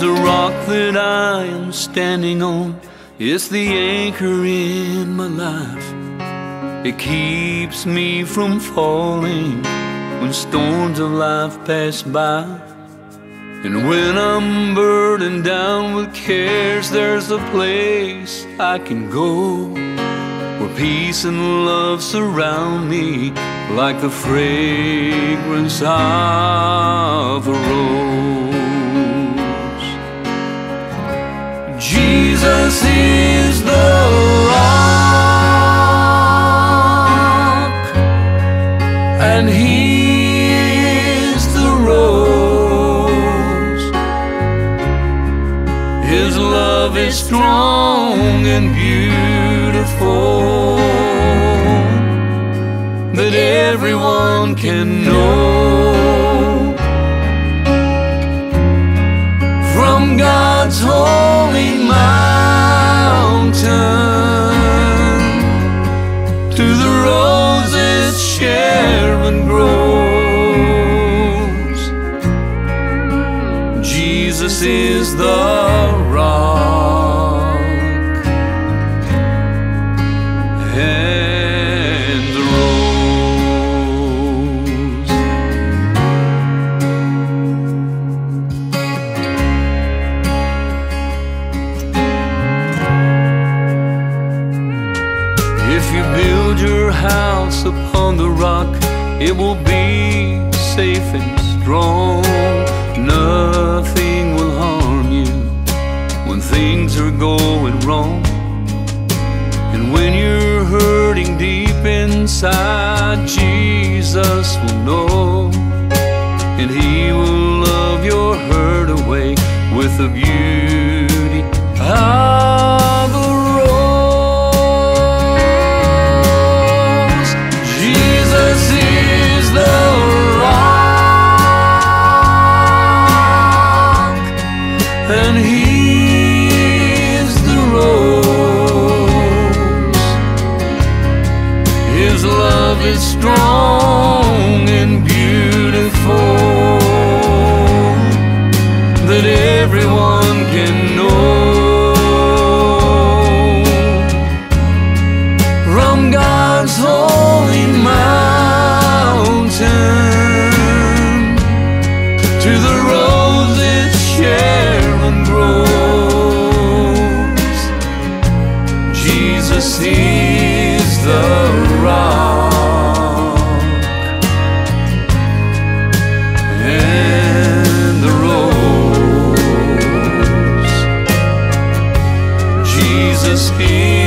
that I am standing on. It's the anchor in my life. It keeps me from falling when storms of life pass by. And when I'm burdened down with cares, there's a place I can go where peace and love surround me like the fragrance of a rose. And He is the rose. His love is strong and beautiful that everyone can know from God's holy mountain to the roses Sharon grows. Jesus is the rock you build your house upon the rock, it will be safe and strong. Nothing will harm you when things are going wrong. And when you're hurting deep inside, Jesus will know. And He will love your hurt away with a beauty is strong this.